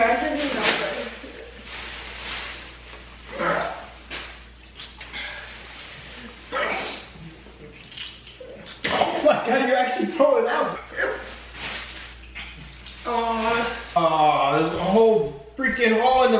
guys. Oh my god, you're actually throwing out. Aw. Oh, there's a whole freaking hole in the